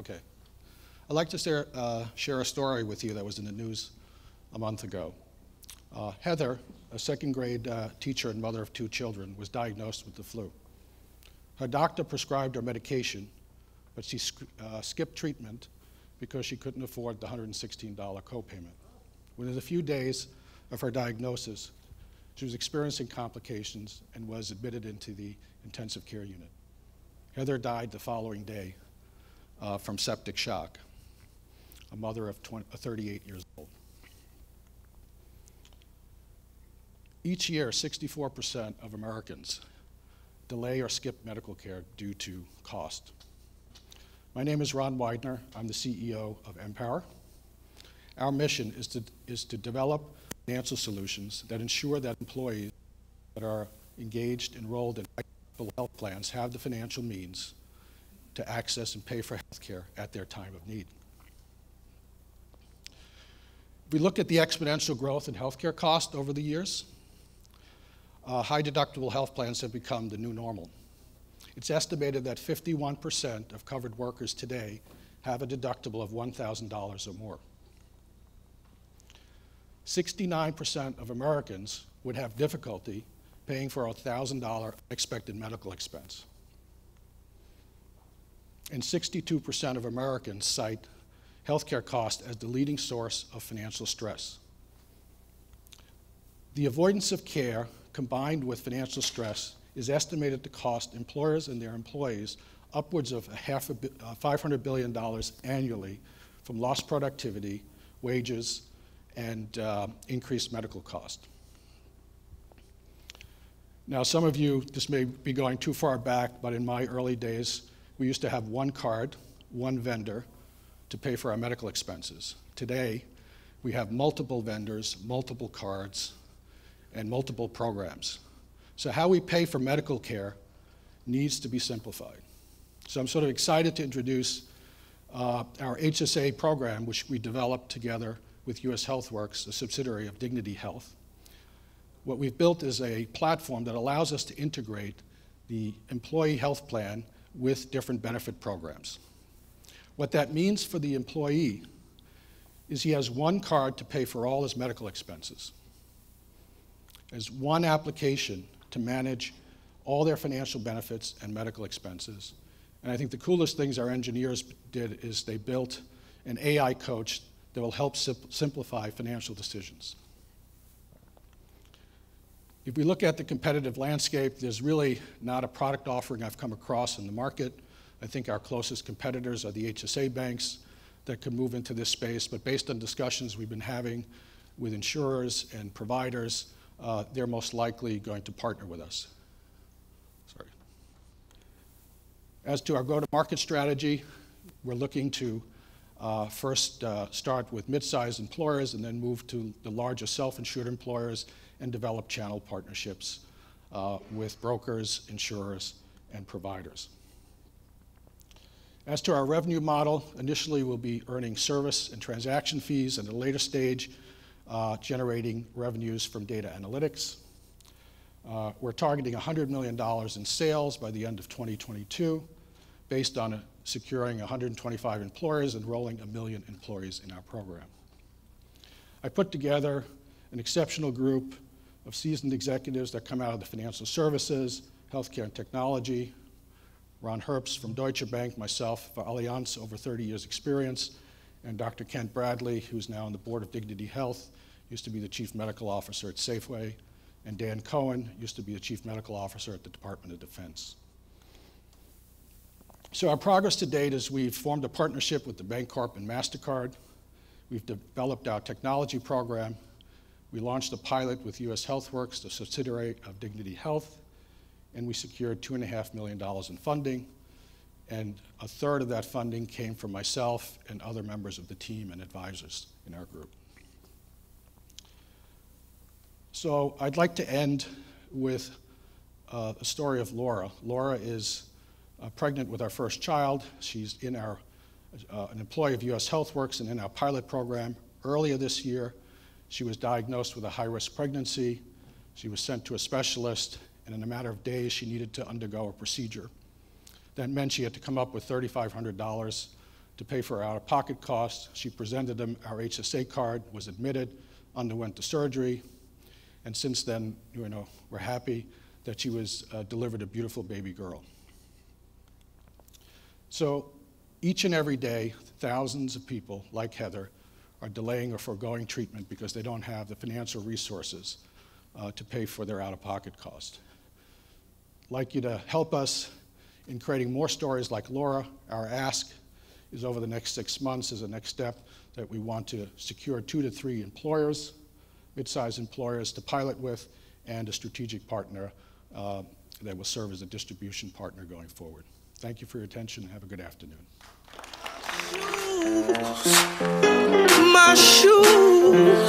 Okay. I'd like to share, uh, share a story with you that was in the news a month ago. Uh, Heather, a second grade uh, teacher and mother of two children, was diagnosed with the flu. Her doctor prescribed her medication, but she uh, skipped treatment because she couldn't afford the $116 copayment. Within a few days of her diagnosis, she was experiencing complications and was admitted into the intensive care unit. Heather died the following day uh, from septic shock, a mother of 20, uh, 38 years old. Each year, 64% of Americans delay or skip medical care due to cost. My name is Ron Widener. I'm the CEO of emPower. Our mission is to, is to develop financial solutions that ensure that employees that are engaged, enrolled in health plans have the financial means to access and pay for health care at their time of need. If we look at the exponential growth in healthcare costs over the years, uh, high deductible health plans have become the new normal. It's estimated that 51% of covered workers today have a deductible of $1,000 or more. 69% of Americans would have difficulty paying for a $1,000 expected medical expense. And 62% of Americans cite healthcare costs as the leading source of financial stress. The avoidance of care combined with financial stress is estimated to cost employers and their employees upwards of a half a uh, $500 billion annually from lost productivity, wages, and uh, increased medical cost. Now, some of you, this may be going too far back, but in my early days, we used to have one card, one vendor to pay for our medical expenses. Today, we have multiple vendors, multiple cards, and multiple programs. So, how we pay for medical care needs to be simplified. So, I'm sort of excited to introduce uh, our HSA program, which we developed together with US HealthWorks, a subsidiary of Dignity Health. What we've built is a platform that allows us to integrate the employee health plan with different benefit programs. What that means for the employee is he has one card to pay for all his medical expenses. As one application to manage all their financial benefits and medical expenses. And I think the coolest things our engineers did is they built an AI coach that will help simplify financial decisions. If we look at the competitive landscape, there's really not a product offering I've come across in the market. I think our closest competitors are the HSA banks that could move into this space, but based on discussions we've been having with insurers and providers, uh, they're most likely going to partner with us. Sorry. As to our go-to-market strategy, we're looking to uh, first uh, start with mid-sized employers and then move to the larger self-insured employers and develop channel partnerships uh, with brokers, insurers, and providers. As to our revenue model, initially we'll be earning service and transaction fees. And at a later stage, uh, generating revenues from data analytics. Uh, we're targeting $100 million in sales by the end of 2022 based on securing 125 employers, and enrolling a million employees in our program. I put together an exceptional group of seasoned executives that come out of the financial services, healthcare and technology. Ron Herbst from Deutsche Bank, myself for Allianz, over 30 years experience, and Dr. Kent Bradley, who's now on the board of Dignity Health, used to be the chief medical officer at Safeway, and Dan Cohen used to be the chief medical officer at the Department of Defense. So our progress to date is we've formed a partnership with the Bancorp and MasterCard. We've developed our technology program. We launched a pilot with US HealthWorks, the subsidiary of Dignity Health, and we secured $2.5 million in funding and a third of that funding came from myself and other members of the team and advisors in our group. So I'd like to end with uh, a story of Laura. Laura is uh, pregnant with our first child. She's in our, uh, an employee of US HealthWorks and in our pilot program. Earlier this year, she was diagnosed with a high-risk pregnancy. She was sent to a specialist, and in a matter of days, she needed to undergo a procedure. That meant she had to come up with $3,500 to pay for her out-of-pocket costs. She presented them our HSA card, was admitted, underwent the surgery, and since then, you know, we're happy that she was uh, delivered a beautiful baby girl. So each and every day, thousands of people like Heather are delaying or foregoing treatment because they don't have the financial resources uh, to pay for their out-of-pocket cost. I'd like you to help us in creating more stories like Laura. Our ask is over the next six months as a next step that we want to secure two to three employers, mid-sized employers to pilot with, and a strategic partner uh, that will serve as a distribution partner going forward. Thank you for your attention. Have a good afternoon. My shoes.